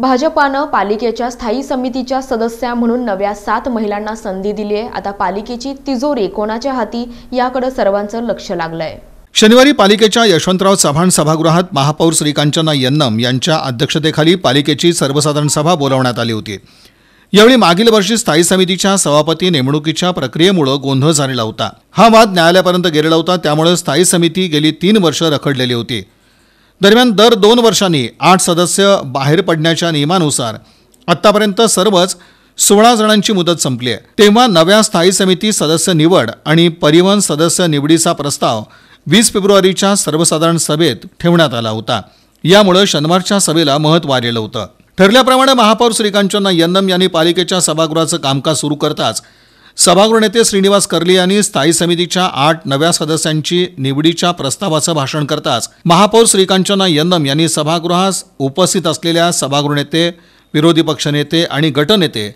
भाजपानं पालिकेच्या स्थायी समितीच्या सदस्या म्हणून नव्या सात महिलांना संधी दिली आहे. आता पालिकेची तिजोरी कोणाच्या हाती याकडे सर्वांचं लक्ष लागलंय. शनिवारी पालिकेच्या यशवंतराव चव्हाण सभागृहात महापौर श्रीकांचना यन्नम यांच्या अध्यक्षतेखाली पालिकेची सर्वसाधारण सभा बोलावण्यात आली होती. यावेळी मागील वर्षी स्थायी समितीच्या सभापती नेमणुकीच्या प्रक्रियेमुळे गोंधळ झालेला होता. हा वाद न्यायालयापर्यंत गेलेला होता त्यामुळे स्थायी समिती गेली तीन वर्ष रखडलेली होती. दरम्यान दर दोन वर्षांनी आठ सदस्य बाहेर पडण्याच्या नियमानुसार आत्तापर्यंत सर्वच सोळा जणांची मुदत संपली आहे. तेव्हा नव्या स्थायी समिती सदस्य निवड आणि परिवहन सदस्य निवडीचा प्रस्ताव वीस फेब्रुवारीच्या सर्वसाधारण सभेत ठेवण्यात आला होता. यामुळे शनिवारच्या सभेला महत्त्व आलेलं होतं. ठरल्याप्रमाणे महापौर श्रीकांचना यन्नम यांनी पालिकेच्या सभागृहाचं कामकाज सुरू करताच सभागृह नेते श्रीनिवास कर्ली यांनी स्थायी समितीच्या आठ नव्या सदस्यांची निवडीच्या प्रस्तावाचं भाषण करताच महापौर श्रीकांचना यन्नम यांनी सभागृहास उपस्थित असलेल्या सभागृह नेते विरोधी पक्षनेते आणि गटनेते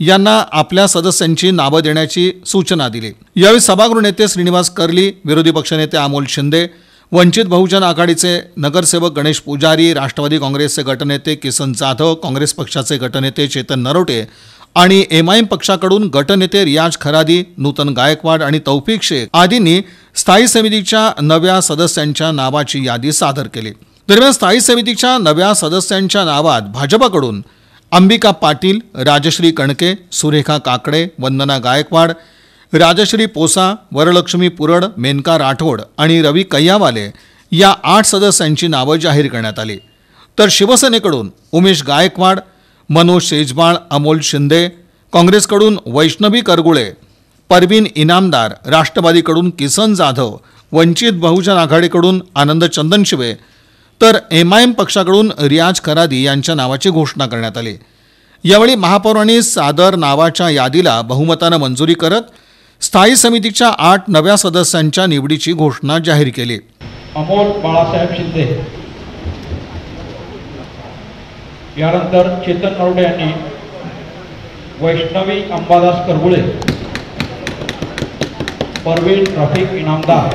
यांना आपल्या सदस्यांची नावं देण्याची सूचना दिली. यावेळी सभागृह नेते श्रीनिवास कर्ली विरोधी पक्षनेते अमोल शिंदे वंचित बहुजन आघाडीचे नगरसेवक गणेश पुजारी राष्ट्रवादी काँग्रेसचे गटनेते किसन जाधव काँग्रेस पक्षाचे गटनेते चेतन नरोटे आणि एमआयएम पक्षाकडून गटनेते रियाज खरादी नूतन गायकवाड आणि तौफिक शेख आदींनी स्थायी समितीच्या नव्या सदस्यांच्या नावाची यादी सादर केली. दरम्यान स्थायी समितीच्या नव्या सदस्यांच्या नावात भाजपाकडून अंबिका पाटील राजश्री कणके सुरेखा काकडे वंदना गायकवाड राजश्री पोसा वरलक्ष्मी पुरड मेनका राठोड आणि रवी कैयावाले या आठ सदस्यांची नावं जाहीर करण्यात आली. तर शिवसेनेकडून उमेश गायकवाड मनोज शेजबाळ अमोल शिंदे काँग्रेसकडून वैष्णवी करगुळे परवीन इनामदार राष्ट्रवादीकडून किसन जाधव वंचित बहुजन आघाडीकडून आनंद चंदनशिवे तर एम आय एम पक्षाकडून रियाज खरादी यांच्या नावाची घोषणा करण्यात आली. यावेळी महापौरांनी सादर नावाच्या यादीला बहुमतानं मंजुरी करत स्थायी समितीच्या आठ नव्या सदस्यांच्या निवडीची घोषणा जाहीर केली. अमोल बाळासाहेब शिंदे यानंतर चेतन नरोडे यांनी वैष्णवी अंबादास करगुळे परवीन रफिक इनामदार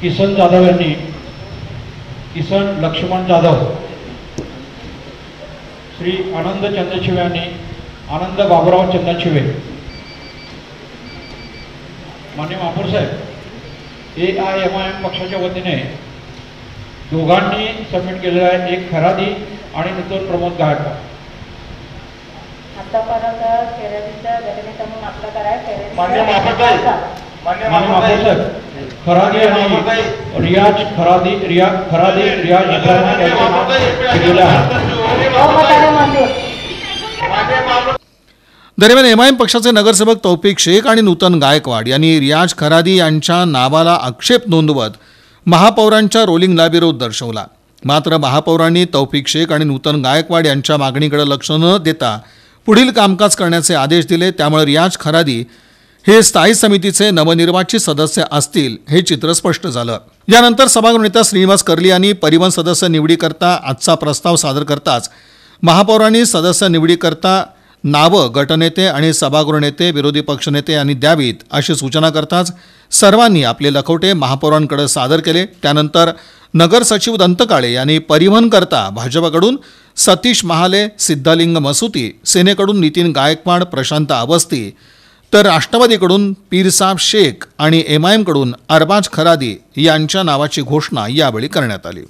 किसन जाधव यांनी किसन लक्ष्मण जाधव श्री आनंद चंद्रशिवे यांनी आनंद बाबुराव चंद्रशिवे मान्य महापूर साहेब A I M I M पक्षाच्या वतीने दोघांनी सबमिट केलेला आहे. एक खरादी आणि नंतर प्रमोद गायकवाड. आतापर्यंत घटनेचा म्हणून आपला कराय मान्य महापौर मान्य मान्य महापौर महापौर साहेब. खरादी आणि रियाज खरादी रिया खरादी रियाज इब्राहिम यांचे केलेलं आहे. बहुमताने मंजूर दरम्यान एम आय एम पक्षाचे नगरसेवक तौफिक शेख आणि नूतन गायकवाड यांनी रियाज खरादी यांच्या नावाला आक्षेप नोंदवत महापौरांच्या रोलिंगला विरोध दर्शवला. मात्र महापौरांनी तौफिक शेख आणि नूतन गायकवाड यांच्या मागणीकडे लक्ष न देता पुढील कामकाज करण्याचे आदेश दिले. त्यामुळे रियाज खरादी हे स्थायी समितीचे नवनिर्वाचित सदस्य असतील हे चित्र स्पष्ट झालं. यानंतर सभागृह नेता श्रीनिवास कर्ली यांनी परिवहन सदस्य निवडीकरता आजचा प्रस्ताव सादर करताच महापौरांनी सदस्य निवडीकरता नावं गटनेते आणि सभागृह नेते विरोधी पक्षनेते यांनी द्यावीत अशी सूचना करताच सर्वांनी आपले लखोटे महापौरांकडे सादर केले. त्यानंतर नगर सचिव दंतकाळे यांनी परिवहनकरता भाजपाकडून सतीश महाले सिद्धालिंग मसुती सेनेकडून नितीन गायकवाड प्रशांत अवस्थी तर राष्ट्रवादीकडून पीरसाब शेख आणि एम आय एमकडून अरबाज खरादी यांच्या नावाची घोषणा यावेळी करण्यात आली.